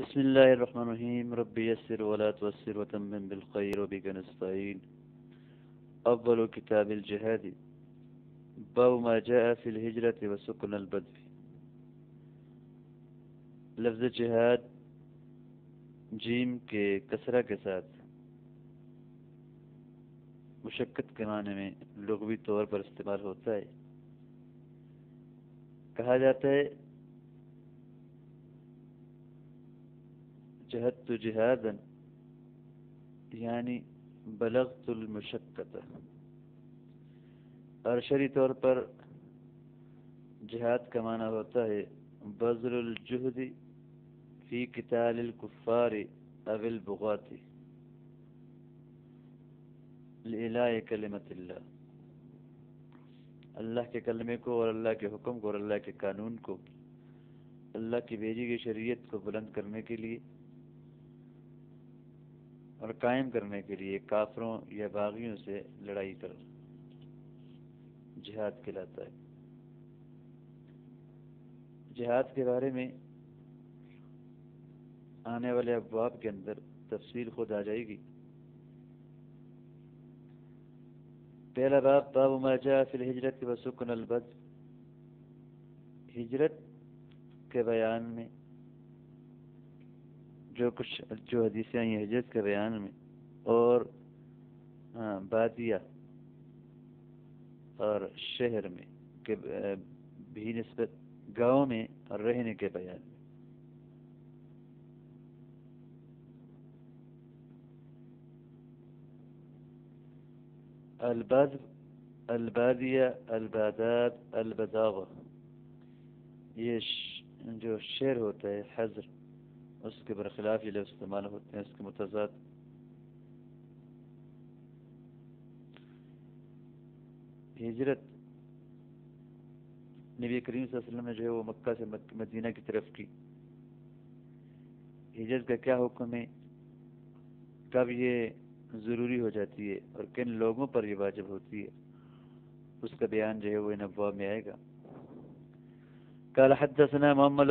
बसमीम रबी यसर वला बिलखैर वबिक अव्वल किताब जहादी। बाब मा जाअ फिल हिजरत व सुकन अलबदवी लफ्ज़ जिहाद जीम के कसरा के साथ। मुशक्क़त के माने में लघवी तौर पर इस्तेमाल होता है। कहा जाता है जहद जिहादन यानी बलगतुल और शरी तौर पर जिहाद का माना होता है बजरुल फ़ी किताल अविल बुगाती कलमतिल्ला अल्लाह के कलमे को और अल्लाह के हुक्म को और अल्लाह के कानून को अल्लाह की भेजी गई शरीयत को बुलंद करने के लिए और कायम करने के लिए काफरों या बागियों से लड़ाई कर। जिहाद कहलाता है। जिहाद के बारे में आने वाले अफवाब के अंदर तफसील खुद आ जाएगी। पहला बाब बाब माजा फिल हिजरत व सुकन अलबद हिजरत के बयान में जो कुछ, जो हदीसें आई हिजरत के बयान में, और हाँ बादिया, और शहर में, के भी नस्बत गाँव में और रहने के बयान में। अलबद, अलबादिया अलबादात अलबदावा, ये जो शेर होता है हजर उसके बरखिलाफ ये इस्तेमाल होते हैं उसके मतजाद हिजरत नबी करीम ने जो है वो मक्का से मदीना की तरफ़ की हिजरत का क्या हुक्म है कब ये ज़रूरी हो जाती है और किन लोगों पर यह वाजिब होती है उसका बयान जो है वो इन अफवाह में आएगा कल हदसना मोहम्मद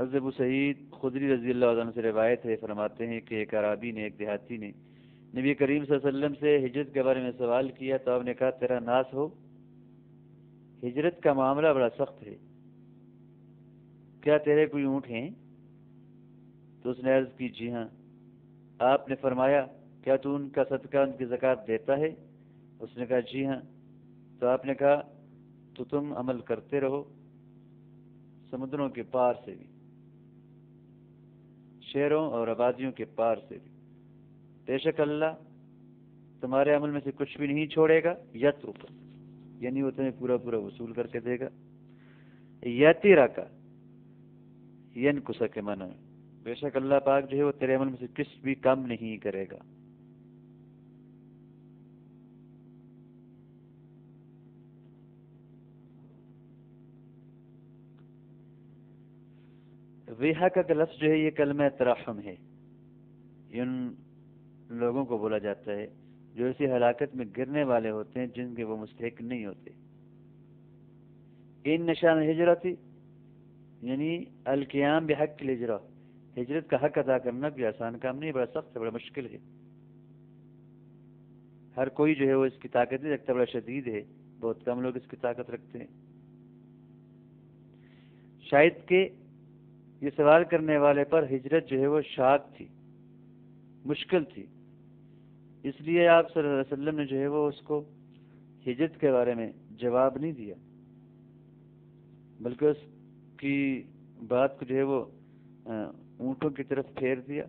अबू सईद खुदरी रजी अल्लाह से रिवायत है फरमाते हैं कि एक अराबी ने एक देहाती ने नबी करीम वसल्लम से हिजरत के बारे में सवाल किया तो आपने कहा तेरा नाश हो हिजरत का मामला बड़ा सख्त है क्या तेरे कोई ऊँट हैं? तो उसने अर्ज़ की, जी हाँ। आपने फरमाया, क्या तू उनका सदका, उनकी जक़ात देता है? उसने कहा, जी हाँ। तो आपने कहा तो तुम अमल करते रहो समुद्रों के पार से भी, शहरों और आबादियों के पार से भी। बेशक अल्लाह तुम्हारे अमल में से कुछ भी नहीं छोड़ेगा, यत ऊपर, यानी वो तुम्हें पूरा पूरा वसूल करके देगा। यतीरा का यन कुसा के माना। बेशक अल्लाह पाक जो है वो तेरे अमल में से किस भी कम नहीं करेगा। विहा का लफ्ज जो है ये कलम तराहम है। इन लोगों को बोला जाता है, जो इसी हलाकत में गिरने वाले होते हैं जिनके वो मुस्तक नहीं होते। इन निशान हिजरत यानी अलकियाम बेहक हिजरा। हिजरत का हक अदा करना कोई आसान काम नहीं, बड़ा सख्त है बड़ा मुश्किल है। हर कोई जो है वो इसकी ताकत नहीं रखता, बड़ा शदीद है। बहुत कम लोग इसकी ताकत रखते हैं। शायद के ये सवाल करने वाले पर हिजरत जो है वो शाक थी, मुश्किल थी। इसलिए आप सल्लल्लाहु अलैहि वसल्लम ने जो है वो उसको हिजरत के बारे में जवाब नहीं दिया, बल्कि उसकी बात को जो है वो ऊँटों की तरफ़ फेर दिया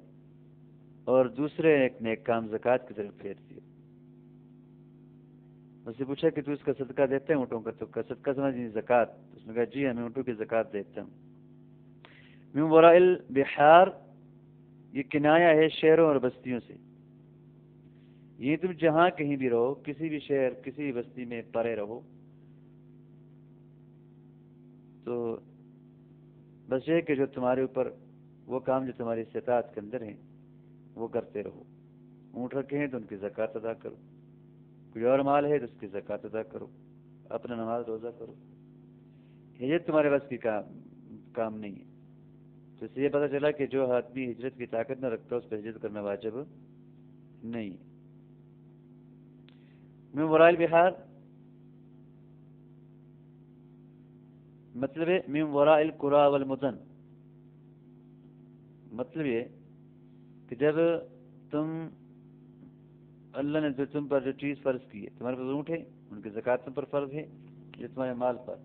और दूसरे एक नेक काम, जक़ात की तरफ़ फेर दिया। उससे पूछा कि तू इसका सदका देते हैं ऊँटों का? तो का सदका समझ जक़ात। उसने कहा, जी, हमें ऊँटों की जक़ात देता हूँ मिन बिहार, ये किनाया है शहरों और बस्तियों से। ये तुम जहाँ कहीं भी रहो, किसी भी शहर, किसी भी बस्ती में परे रहो तो बस ये कि जो तुम्हारे ऊपर वो काम जो तुम्हारी इस्तात के अंदर है, वो करते रहो। ऊँट रखे हैं तो उनकी जक़ात अदा करो। कोई और माल है तो उसकी जक़ात अदा करो। अपना नमाज़ रोज़ा करो। ये तुम्हारे बस की काम काम नहीं है। तो इससे ये पता चला कि जो आदमी हिजरत की ताकत न रखता, उस पर हिजरत करना वाजिब नहीं है। मैं वराइल बिहार मतलब है मिम वराइल कुरा वल मुदन। मतलब ये कि जब तुम अल्लाह ने जो तुम पर जो चीज़ फ़र्ज़ की है, तुम्हारे पास ऊँट है, उनकी जक़ात तुम पर फ़र्ज़ है जो तुम्हारे माल पर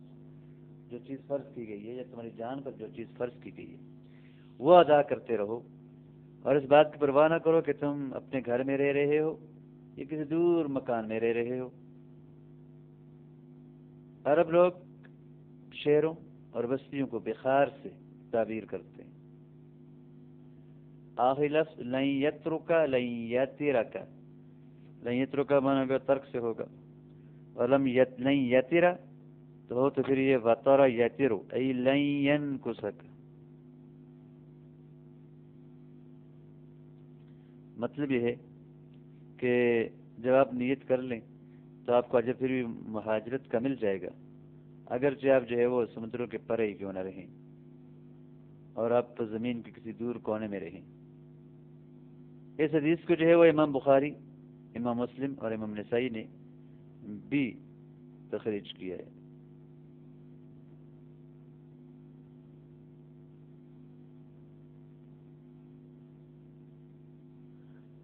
जो चीज़ फ़र्ज़ की गई है, या तुम्हारी जान पर जो चीज़ फ़र्ज़ की गई है, वो अदा करते रहो। और इस बात की परवाह ना करो कि तुम अपने घर में रह रहे हो, या किसी दूर मकान में रह रहे हो। अरब लोग शहरों और बस्तियों को बेखार से ताबीर करते हैं। आखिर लफ्ज लई यत्रुका लई यतिरा का लई यत्रुका माना तर्क से होगा। और यत नहीं यतिरा? तो हो तो फिर ये, वतरा यतिरो लई यन कुसक मतलब ये है कि जब आप नियत कर लें तो आपको अजब फिर भी महाजरत का मिल जाएगा। अगर जो आप जो है वो समुद्रों के परे ही क्यों ना रहें और आप तो ज़मीन के किसी दूर कोने में रहें इस हदीस को जो है वो इमाम बुखारी इमाम मुस्लिम और इमाम नसाई ने भी तखरीज किया है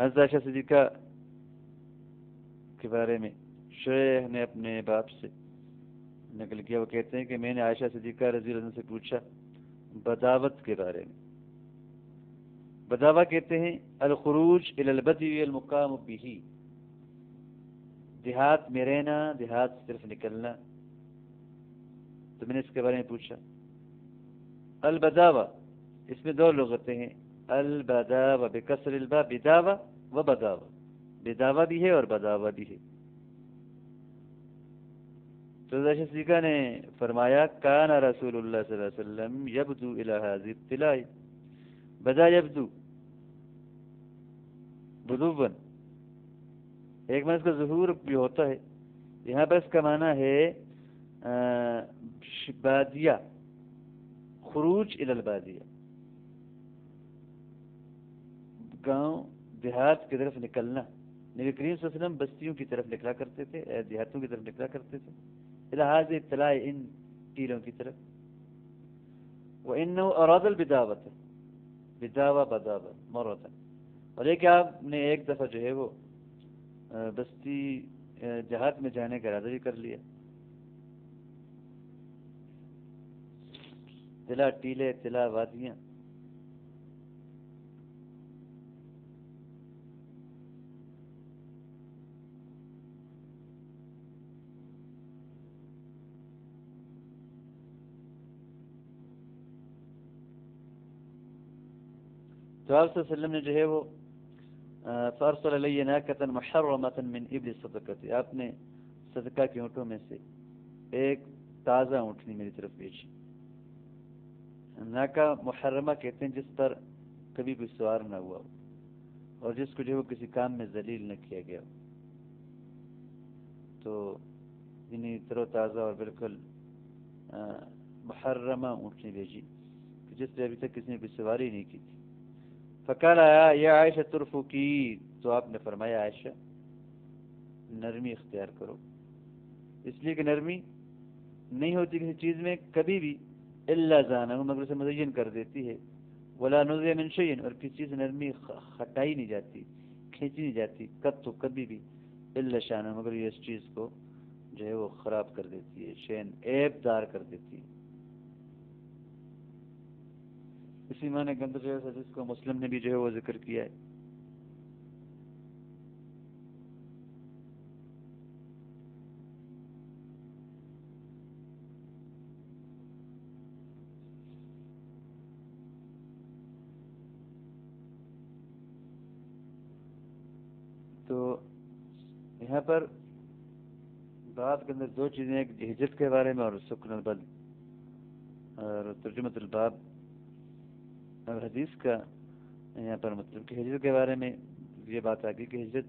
आयशा सिद्दीका के बारे में शेख ने अपने बाप से नकल किया वो कहते हैं कि मैंने आयशा सिद्दीका रजी से पूछा बदावत के बारे में बदावा कहते हैं, अलखरूज अलमुकाम बिही. देहात में रहना, देहात सिर्फ़ निकलना। तो मैंने इसके बारे में पूछा। अलबदावा, इसमें दो लोग होते हैं। अलबदावा बेकसर अलबा बिदावा व बदावा। बिदावा भी है और बदावा भी है। तो सीका ने फरमाया, काना अलैहि वसल्लम यबदू इला हाजिब तिलाई बदा यबदू? बुदुवन एक मन इसका जहूर भी होता है। यहाँ पर इसका माना है बादिया, खरूज इलल बादिया। गाँव देहात की तरफ़ निकलना। नबी करीम वसल्लम बस्तियों की तरफ़ निकला करते थे देहातों की तरफ़ निकला करते थे। इलाहाज इतलाए इन टीलों की तरफ़। वो इन अरादल बिदावत, बिदावा बदावा मरतन और एक आपने एक दफ़ा जो है वो बस्ती जहाज़ में जाने का इरादा भी कर लिया। तिला टीले, तिला वादियाँ। तो आप ने जो है वो फ़ारसल नाकतन महरमतन मिन इबल सदकत आपने सदका के ऊँटों में से एक ताज़ा ऊँटनी मेरी तरफ़ भेजी नाका मुहर्रमा कहते हैं जिस पर कभी कोई सवार ना हुआ हो और जिसको जो किसी काम में जलील न किया गया हो तो इन्हीं तरोताज़ा और बिल्कुल मुहर्रमा ऊँटनी भेजी जिस पर अभी तक किसी ने कोई सवारी नहीं की थी फ़काल यह आयशा तुरफू की तो आपने फरमाया आयशा नरमी इख्तियार करो इसलिए कि नरमी नहीं होती किसी चीज़ में कभी भी अल्लाह जाना मगर उसे मुजयन कर देती है वला नुज़ मनशन और किसी चीज़ नरमी हटाई नहीं जाती खींची नहीं जाती कब तो कभी भी अल्लाह शाना मगर ये इस चीज़ को जो है वो ख़राब कर देती है शैन ऐबदार कर देती है इसी माने के अंदर जो है जिसको मुस्लिम ने भी जो है वो ज़िक्र किया है। तो यहाँ पर बात के अंदर दो चीज़ें एक हिजत के बारे में और सुकन बल और तर्जुमत और हदीस का यहाँ पर मतलब कि हिजरत के बारे में ये बात आ गई कि हिजरत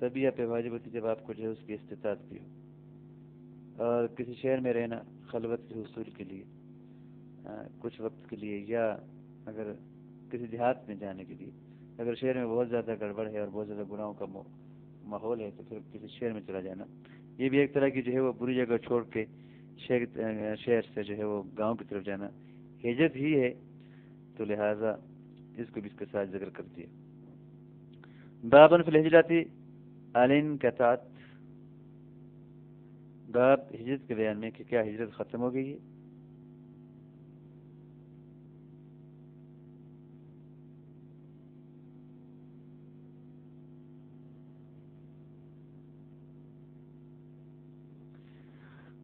तभी आप वाजिब होती जब आपको जो है उसकी इस्तात भी हो। और किसी शहर में रहना खलवत के हसूल के लिए आ, कुछ वक्त के लिए या अगर किसी देहात में जाने के लिए अगर शहर में बहुत ज़्यादा गड़बड़ है और बहुत ज़्यादा गुनाहों का माहौल है तो फिर किसी शहर में चला जाना। ये भी एक तरह की जो है वो बुरी जगह छोड़ के शहर शहर से जो है वो गाँव की तरफ़ जाना। हिजरत ही है तो लिहाजा इसको भी इसके साथ जिक्र कर दिया बाबन फिल हिजरती अलिन कतात बाब हिजरत के बयान में कि क्या हिजरत ख़त्म हो गई है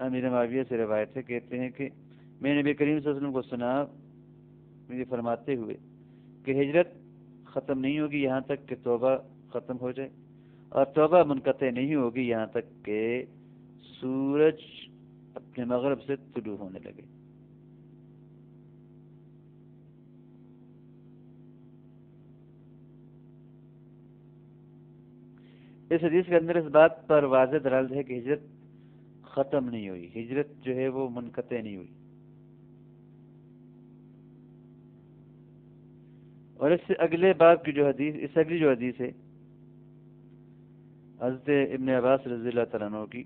अमीर माविया से रवायत है, कहते हैं कि मैं नबी करीम वसल्लम को सुना, मुझे फरमाते हुए कि हिजरत ख़त्म नहीं होगी यहाँ तक कि तोबा ख़त्म हो जाए, और तोबा मुनक़ नहीं होगी यहाँ तक कि सूरज अपने मगरब से तुलू होने लगे। इस हदीस के अंदर इस बात पर वाज दलाल है कि हिजरत ख़त्म नहीं हुई हिजरत जो है वो मुनक़ नहीं हुई और इससे अगले बाब की जो हदीस इस अगली जो हदीस है हजरत इबन अब्बास रजी तु की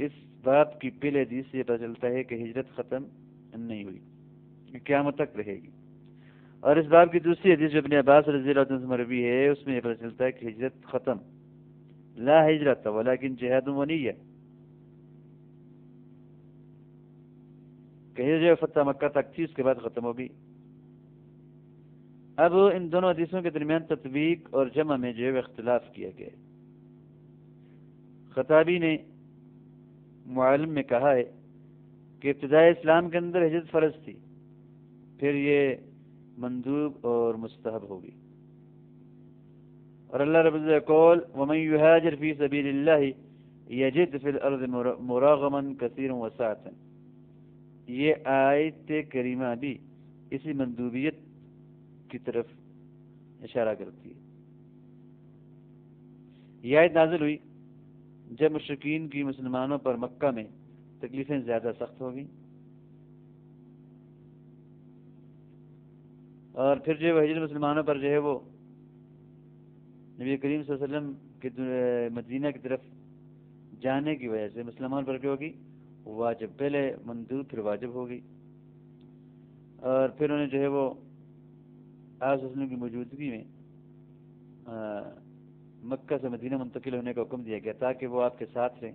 इस बात की पहले हदीस से पता चलता है कि हिजरत ख़त्म नहीं हुई, क्यामत तक रहेगी। और इस बात की दूसरी हदीस जो अपने अब्बास रज़ी मरवी है, उसमें यह पता चलता है कि हिजरत ख़त्म। ला हिजरत, वलाकिन जहाद वनीय कहीं जो फतह मक्का तक थी, उसके बाद ख़त्म होगी। अब इन दोनों हदीसों के दरमियान तत्वीक और जमा में जो है इख्तलाफ किया गया खताबी ने मुआलम में कहा है कि इब्तदाई इस्लाम के अंदर हिजरत फ़र्ज़ थी। फिर ये मंदूब और मुस्तहब होगी और अल्लाह रब्बुल कौल, वमन युहाजिर फ़ी सबीलिल्लाह यजिद फिल अर्द मुरागमन कसीर वसातन ये आयत करीमा भी इसी मंदूबियत की तरफ़ इशारा करती है। यह आयत नाजिल हुई। जब मुशकिन की मुसलमानों पर मक्का में तकलीफ़ें ज़्यादा सख्त हो गई और फिर जो हजर मुसलमानों पर जो है वो नबी करीम वसल्लम के मदीना की तरफ़ जाने की वजह से मुसलमान पर क्या होगी? वाजिब, पहले मंदूब फिर वाजिब होगी। और फिर उन्हें जो है वो आज की मौजूदगी में मक्का से मदीना मुंतकिल होने का हुक्म दिया गया, ताकि वो आपके साथ रहें,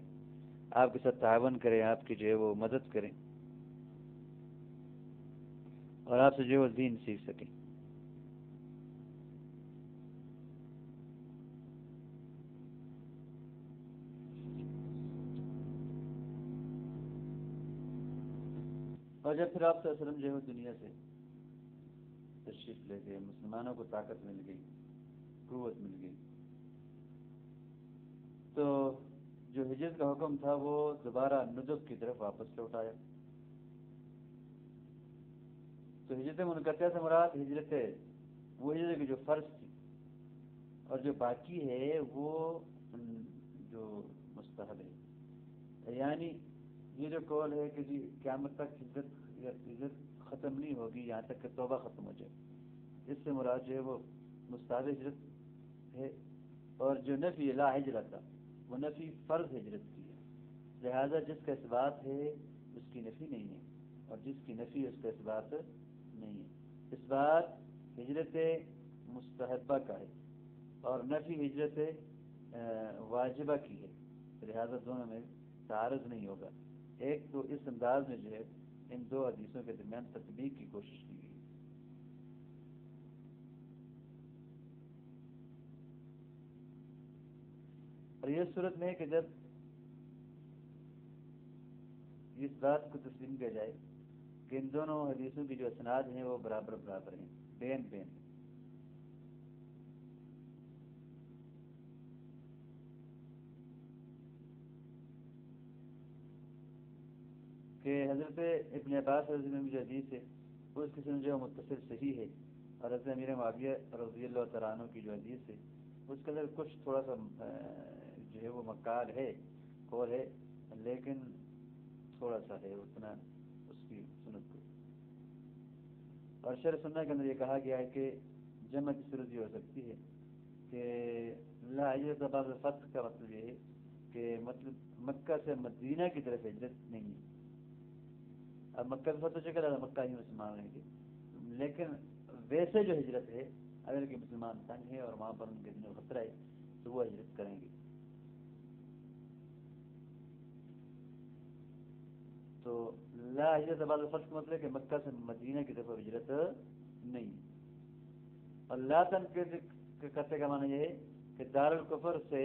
आपके साथ तावन करें, आपकी जो है वो मदद करें, और आपसे जो है वो दीन सीख सकें। और जब फिर आप वसलम जो है दुनिया से तशरीफ़ ले गए, मुसलमानों को ताकत मिल गई कुत मिल गई तो जो हिजरत का हुक्म था, वो दोबारा नुजब की तरफ़ वापस लौट आया। तो हिजरत मुनक़ से मुराद हिजरत वो हिजरत की जो फ़र्ज़ थी और जो बाकी है, वो जो मुस्तहब है। यानी ये जो कौल है कि जी क्यामत तक हिजरत हिजरत ख़त्म नहीं होगी, यहाँ तक कि तोबा ख़त्म हो जाए। इससे मुराद जो है वो मुस्ताब हिजरत है और जो नफ़ी ला हिजरत वो नफ़ी फ़र्ज़ हिजरत की है। लिहाजा जिसका इस बात है, उसकी नफ़ी नहीं है और जिसकी नफ़ी उसका इस बात नहीं है। इस बात हिजरत मुस्तहबा का है और नफ़ी हिजरत वाजिबा की है। लिहाजा दोनों में तारज नहीं होगा। एक तो इस अंदाज में जो है, इन दो हदीसों के दरमियान तस्वीर की कोशिश की गई और यह सूरत में है कि जब इस बात को तस्लीम किया जाए कि इन दोनों हदीसों की जो असनाद हैं वो बराबर बराबर हैं, बेन बेन। कि हज़रत इबन अब्बास में जो हदीस है उस किस्म जो मुतसिल सही है और हज़रत अमीर माविया रज़ी तरानों की जो हदीस है, उसके अंदर कुछ थोड़ा सा जो है वो मकाल है कौल है, लेकिन थोड़ा सा है उतना उसकी सुनत को। और शर सुनना के अंदर ये कहा गया है कि जमा की सूरत हो सकती है कि लाजबाब फत का मतलब ये है कि मतलब मक्का से मदीना की तरफ़ हिजरत नहीं है। अब मक्का भी फतह चुका था मक्का ही मुसलमान रहेंगे। लेकिन वैसे जो हिजरत है, अगर कि मुसलमान तंग है और वहाँ पर उनके दिनों खतरा है तो वो हिजरत करेंगे। तो ला हिजरत बाद फ़र्ज़ का मतलब कि मक्का से मदीना की तरफ़ हिजरत नहीं और ला तन के करते का माना यह है कि दारुल कुफर से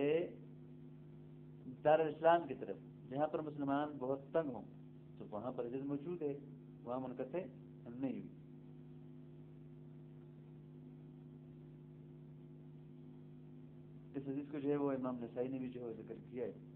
दारुल इस्लाम की तरफ़, जहाँ पर मुसलमान बहुत तंग हों तो वहाँ पर इज़्ज़त मौजूद है, वहाँ मुनकत नहीं हुई। इस हदीस को जो है वो इमाम नसाई ने भी जो है ज़िक्र किया है।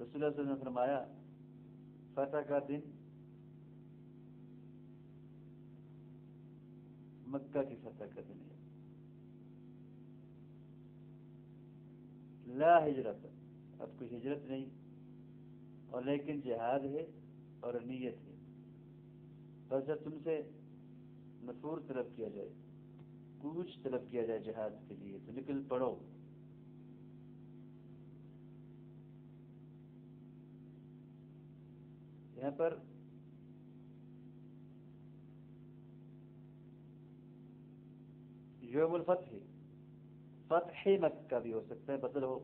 रसूल ने फरमाया फतह का दिन मक्का की फतह का दिन है ला हिजरत अब कुछ हिजरत नहीं और लेकिन जिहाद है और नीयत है बस जब तुमसे मसूर तलब किया जाए कूच तलब किया जाए जहाद के लिए तो निकल पड़ो। यहाँ पर योमुल फतह फतह मक्का भी हो सकता है मतलब बदल हो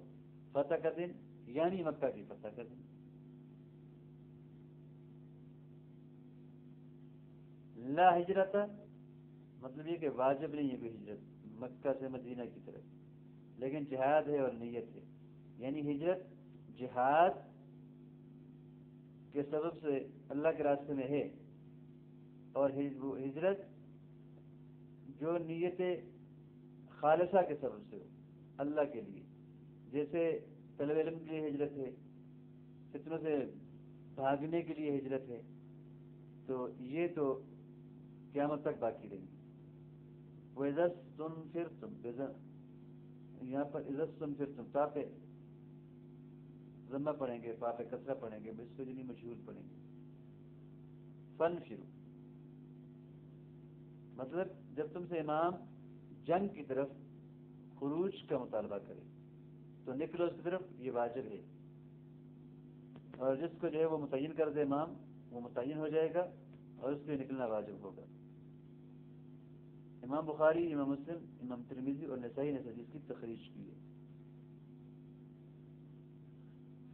फतह का दिन, यानी मक्का की फतह का दिन। ला हिजरत मतलब ये कि वाजिब नहीं है कोई हिजरत। मक्का से मदीना की तरफ़। लेकिन जिहाद है और नीयत है। यानी हिजरत जिहाद के सबब से अल्लाह के रास्ते में है। और हिजरत जो नीयत है खालसा के सबब से हो, अल्लाह के लिए। जैसे तलब इलम के लिए हिजरत है, फितनों से भागने के लिए हिजरत है तो ये तो क्यामत तक बाकी रहेंगी। वो इजस सुन फिर तुम यहाँ पर इजस सुन फिर तुम तापे। जम्मा पढ़ेंगे पापे कसरा पढ़ेंगे बिस्फजनी मशहूर पढ़ेंगे। फन फिर मतलब जब तुमसे इमाम जंग की तरफ़ खरूज का मुतालबा करे तो निकलो उसकी तरफ़, ये वाजिब है। और जिसको जो है वो मुतन कर दे इमाम, वो मुतन हो जाएगा और उसके निकलना वाजिब होगा। इमाम बुखारी इमाम मुस्लिम इमाम तिरमिजी और नसाई ने इसकी तखरीज की है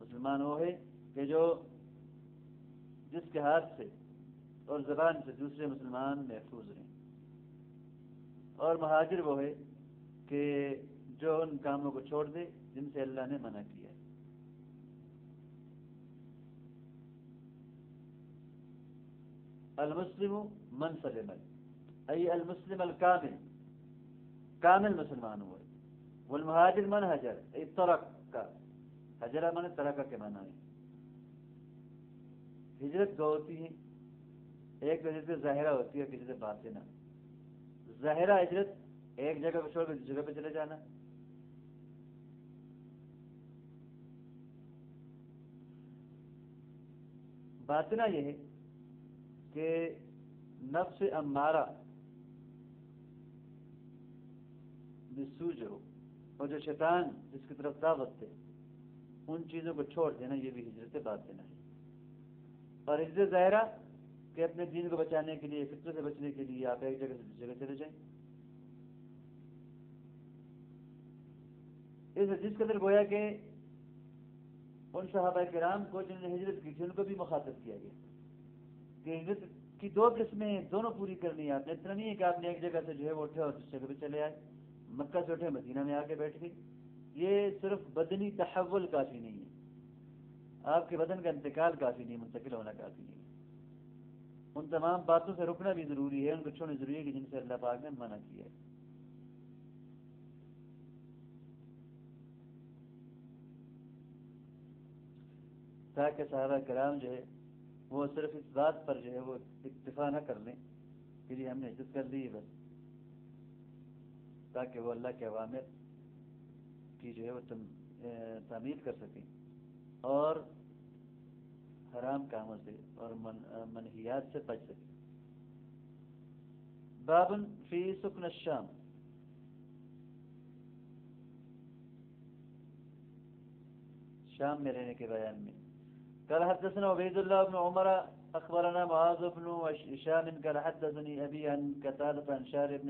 मुसलमान वो है कि जो जिसके हाथ से और जबान से दूसरे मुसलमान महफूज रहें और महाजिर वो है कि जो उन कामों को छोड़ दे जिनसे अल्लाह ने मना किया है अलमुस्लिम मन सलमल अई अलमुस्लिम अल कामिल मुसलमान हुए वल महाजिर मन हजर तरक का हजरा मन तरका के माना है हिजरत दो होती है एक हिजरत जहरा होती है किसी से बातिना ज़ाहिरा हिजरत एक जगह को छोड़कर दूसरी जगह पे चले जाना बातना यह है कि नफ्स अम्मारा बिस्सू जो और जो शैतान जिसकी तरफ़ दावत थे उन चीज़ों को छोड़ देना ये भी हिजरत बात देना है और हिजरत ज़ाहरा कि अपने दीन को बचाने के लिए फित्र से बचने के लिए आप एक जगह जगह चले जाएँ इस जिस कदर गोया के उन सहाबा कराम को जिन्होंने हिजरत की थी उनको भी मुखातब किया गया कि हिजरत की दो किस्में दोनों पूरी करनी है आपने इतना नहीं है कि आपने एक जगह से जो है वो उठे और दूसरी जगह पे चले आए मक्का से उठे, मदीना में आके बैठ गए ये सिर्फ़ बदनी तहवल काफ़ी नहीं है। आपके बदन का इंतकाल काफ़ी नहीं, मुंतकिल होना काफ़ी नहीं। उन तमाम बातों से रुकना भी ज़रूरी है उनको छोड़ना ज़रूरी है कि जिनसे अल्लाह पाक ने मना किया है। ताकि साहबा कराम जो है, वो सिर्फ़ इस बात पर जो है, वो इतफा न कर लें कि हमने इज़्ज़त कर ली बस। ताकि वो अल्लाह के अवामिर की जो है वो तमीर कर सकें और हराम कामों से और मनहियात से बच सकें। बाबन फ़ी सुकन शाम। शाम में रहने के बयान में, कल हदसन उबैदुल्लाह बिन उमर, अखबरना मुआज बिन हिशाम कल हदसनी अबी अन कतादत अन शार बिन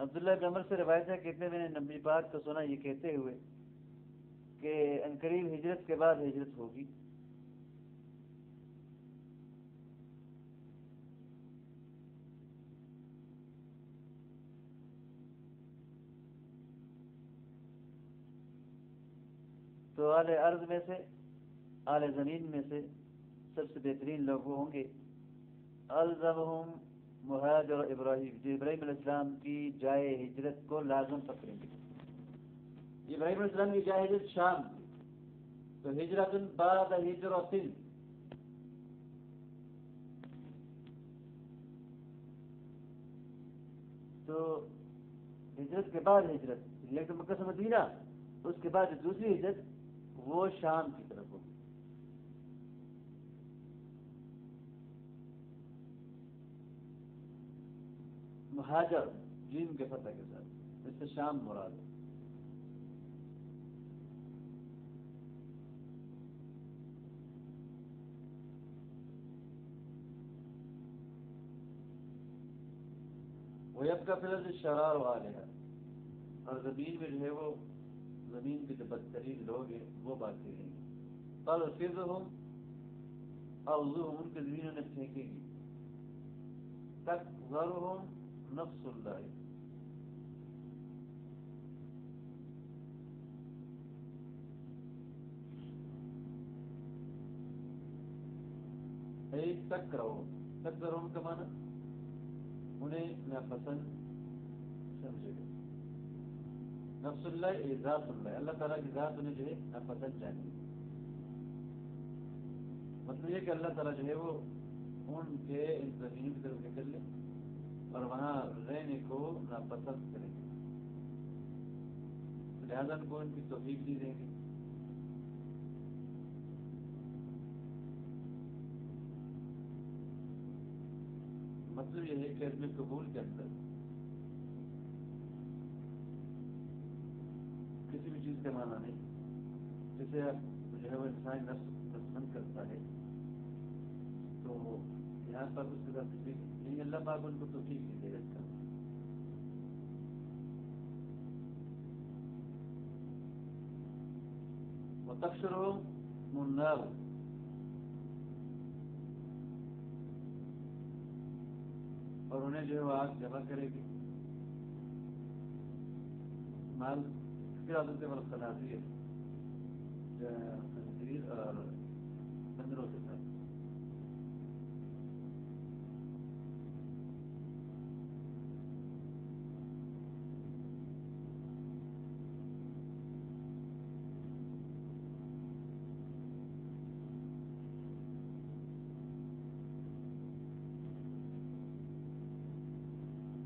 अब्दुल्ला अमर से रवायत है कहते मैंने नबी पाक को सुना ये कहते हुए कि अनकरीब हिजरत के बाद हिजरत होगी। तो आले अर्ज़ में से, आले ज़मीन में से सबसे बेहतरीन लोग होंगे। मुहाजर और इब्राहिम इब्राहिम की जाए हिजरत को लाजम पकड़ेंगे इब्राहिम की जाए हिजरत शाम तो हिजरत बाद हिजरतिन तो हिजरत के बाद हिजरत से मदीना, उसके बाद दूसरी हिजरत, वो शाम की तरफ़ होगी मुहाजर जीम के फतह के साथ इससे शाम मुराद है का फिर शरार वाले है और ज़मीन में जो है वो ज़मीन के जो बदतरीन लोग हैं वो बाकी रहेंगे कल फिर हम और उनके ज़मीन उन्हें फेंकेगी तक ज़रूर नफ्सुल्लाह तक रहो तक रहो उनका माना उन्हें नापसंद समझेगा नफ्सुल्ला ज़ातुल्ला अल्लाह ताला की ज़ात उन्हें जो है नापसंद चाहिए मतलब ये कि अल्लाह ताला जो है वो उनके इन ज़मीन की तरफ़ निकल ले। और वहाँ रहने को नापसंद करेंगे लिहाजा उनको इनकी तोफीक नहीं देंगे। मतलब यह है कि अजम कबूल के अंदर किसी भी चीज़ का माना नहीं। जैसे जो है वो इंसान नफस करता है तो यहाँ पर उसके साथ नहीं, अल्लाह पाक उनको तो नहीं देगा इसका वतक्षर मुन्नार। और उन्हें जो है आग जमा करेगी। माल फिर आदत वाला खनाजी है और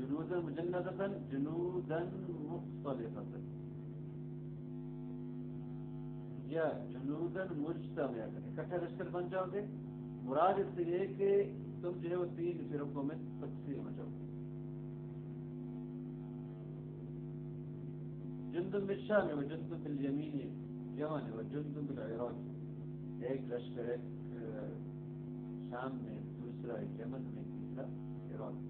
जुनूदन मुजन्नतन जुनूदन मुख्तलिफतन या जुनूदन मुजतम इकट्ठे लश्कर बन जाओगे मुराद इससे ये कि तुम जो है वो तीन फिरकों में तकसीम हो जाओगे जुंदुम बिशाम है वो जुंदुम बिल यमीन यमन है वो जुंदुम बिल इराक एक लश्कर एक शाम में दूसरा यमन में तीसरा इराक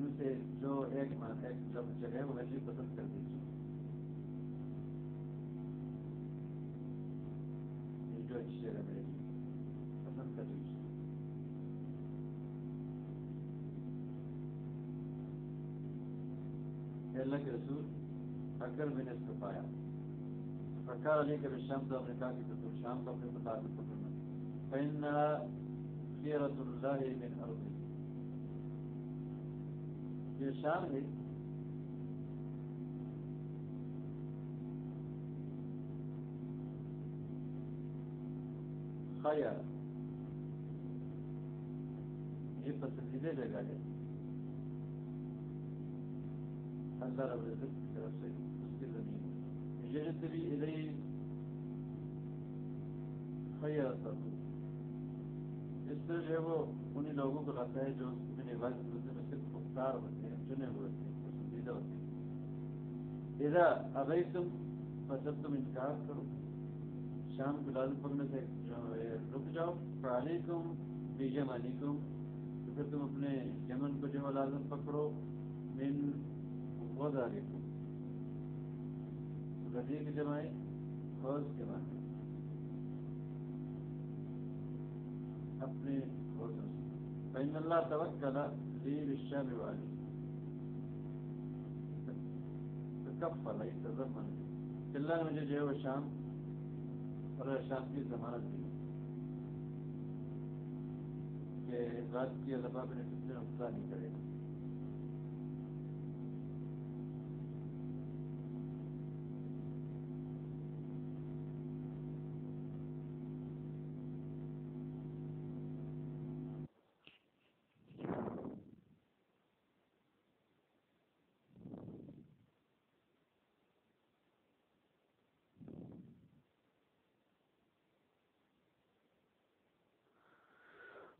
इनसे जो एक मान एक जब जगह वो वैसी पसंद कर दीजिए ये जो अच्छी जगह अल्लाह के रसूल अगर मैंने इसको पाया फकार अली के शाम तो आपने कहा कि तो शाम को अपने खीरतुल्लाह मिन अर्दी ये शाम है खाया ये पसंदीदा जगह है रब इज़्ज़त की तरफ़ से उसकी ज़मीन यजतरी इलई खैर इस तरह जो है वो उन्हीं लोगों को लाता है जो मेरे वक्त में से मुख्तार होते हैं चुने हुए होते हैं पसंदीदा होते हैं इधर अभी तुम मतलब तुम इनकार करो शाम को लाजम पकड़ने से रुक जाओ वालेकुम बीजम अलैकुम तो फिर तुम अपने यमन को जो लाजम पकड़ो मिन वदालिकुम गदी की जमाए फौज के माने अपने हौसलों से। फ़ैन अल्लाह तवक्कल ली शाम वाली तकफ़ल तज़मन अल्लाह ने मुझे जो है वो शाम, और शाम की जमानत दी कि रात की अल्लाह अपने फितने नुकसान नहीं करेगा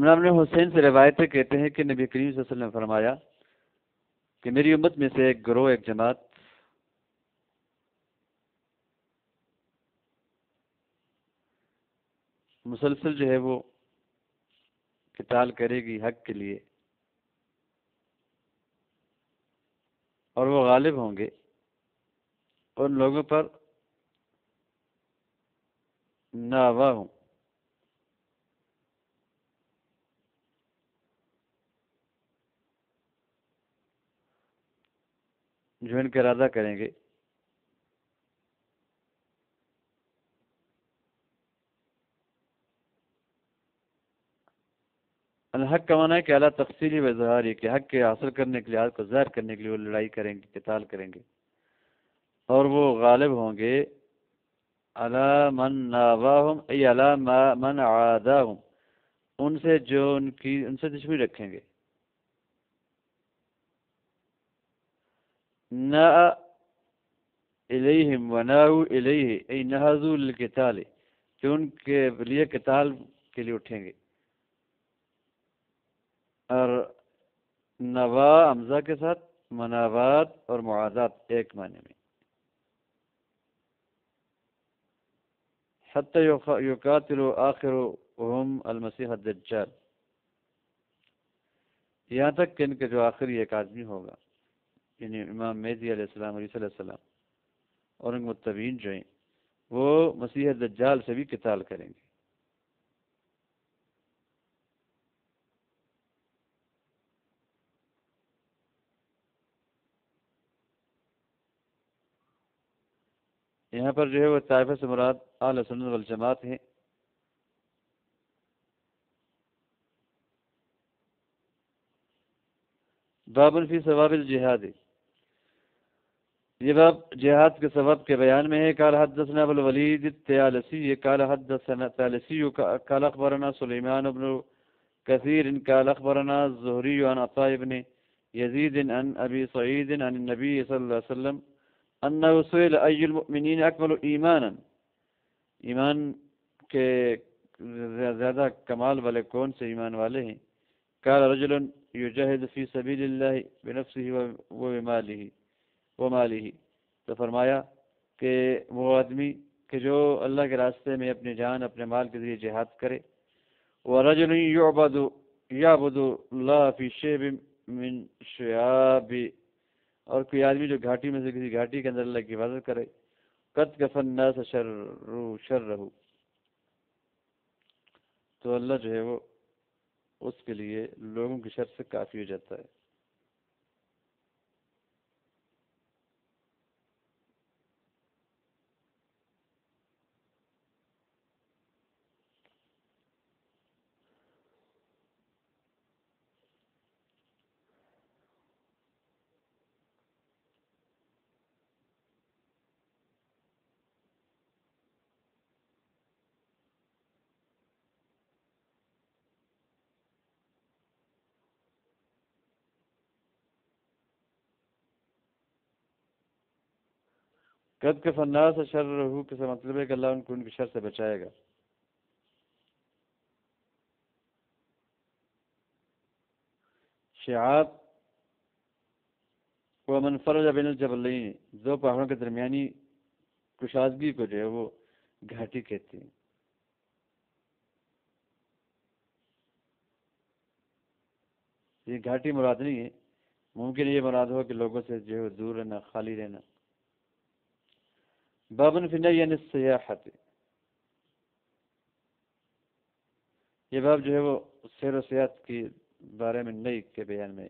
इमरान हुसैन से रवायतें कहते हैं कि नबी करीम वसल्लम ने फरमाया कि मेरी उम्मत में से एक ग्रोह, एक जमात मुसलसल जो है वो किताल करेगी हक के लिए और वो गालिब होंगे। उन लोगों पर नावा हूँ। जो इनका इरादा करेंगे। हक का माना है कि अला तफसीली व जहारी के हक के हासिल करने के लिए हक को ज़ाहिर करने के लिए वो लड़ाई करेंगे, किताल करेंगे। और वो गालिब होंगे, अला मन नावाहम अला मन आदाहम। उनसे जो उनकी उनसे दुश्मनी रखेंगे। ना इलेहिम वनाऊ इलेही ऐ नहाजुल किताल जो उनके लिए किताल के लिए उठेंगे और नवा हमजा के साथ मनावात और मुआदात एक माने में हती युकातिल आखिर हम अलमसीह दज्जाल यहाँ तक कि इनके जो आखिरी एक आदमी होगा यानी इमाम मेदी सलाम और उनके जो हैं, वो मसीह दज्जाल से भी किताल करेंगे। यहाँ पर जो है वो ताइफा से मुराद आल सुन्नत वल जमात है। बाबन फ़ी सवाबिल जिहाद ये बाब जिहाद के सबब के बयान में है काल हदसना अबुल वलीद त्यालसी ये काल हदसना त्यालसी काल अखबरना सुलेमान अबन कसीर इन काल अखबरना ज़हरी अन अता इबन यजीद अन अबी सईद अन नबी सल्लल्लाहु अलैहि वसल्लम अन्न सुइल अय्युल मुमिनीन अकमल ईमानन ईमान के ज़्यादा कमाल वाले कौन से ईमान वाले हैं काल रजुलन युजाहिद फ़ी सबीलिल्लाह बिनफ्सिही व बिमालिही व मालिही तो फरमाया कि वो आदमी कि जो अल्लाह के रास्ते में अपनी जान, अपने माल के ज़रिए जिहाद करे। वरजुल युबदु याबुदु ला फ़ी शेब मिन शयाब। और कोई आदमी जो घाटी में से किसी घाटी के अंदर अल्लाह की इबादत करे। कद कफन नास शर्रु शर्रहु। तो अल्लाह जो है वो उसके लिए लोगों की शर से काफ़ी हो जाता है। कद के फन्नास शर रहू के मतलब है कि अल्लाह उनको उनकी शर से बचाएगा। शिहाब व मन फरज बिन जबलैन, दो पहाड़ों के दरमियानी कुशादगी को जो है वो घाटी कहते हैं। ये घाटी मुराद नहीं है, मुमकिन ये मुराद हो कि लोगों से जो है दूर रहना, खाली रहना। बाबन फिन सयाहत ये बाब जो है वो सैर सियात के बारे में नई के बयान में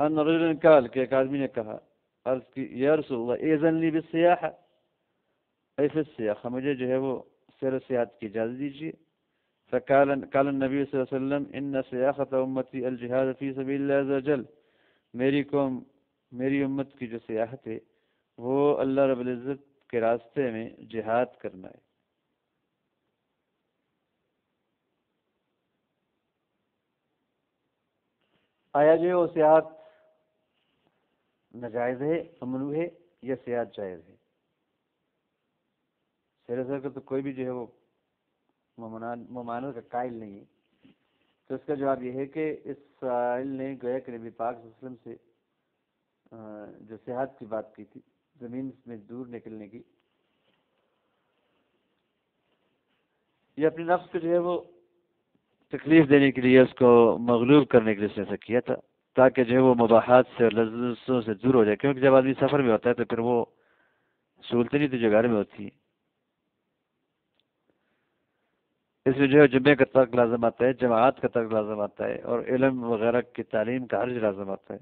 अन रजन काल के एक आदमी ने कहा अर्ज़ की या रसूल एजन ली सियाह मुझे जो है वो सैर सियात की इजाज़त दीजिए फ़काल काल नबी वसल्लम इन सियाहत उम्मती अलजहाद फ़ी सबील मेरी कौम मेरी उम्मत की जो सियाहत है वो अल्लाह रब्ज़त के रास्ते में जिहाद करना है आया जो वो सियाहत नाजायज़ है ममनू है या सियात जायज़ है? सर सर का तो कोई भी जो है वो ममानत का कायल नहीं है। तो इसका जवाब यह है कि इस साइल ने गोया के नबी पाक वसल्लम से जो सेहत की बात की थी, ज़मीन में दूर निकलने की। ये अपने नफ्स को जो है वो तकलीफ़ देने के लिए उसको मगलूब करने के लिए उसने ऐसा किया था। ताकि जो है वो मुबाहत से और लज्जतों से दूर हो जाए। क्योंकि जब आदमी सफ़र में होता है तो फिर वो सहूलतें नहीं तो जो घर में होती है। इसमें जो है जुम्मे का तर्क लाजम आता है, जमात का तर्क लाजम आता है और इलम वगैरह की तालीम का हर्ज लाजम आता है।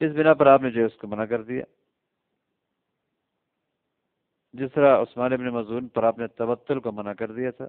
इस बिना पर आपने जो है उसको मना कर दिया। जिस तरह उस्मान इबन मजून पर आपने तबत्तल को मना कर दिया था।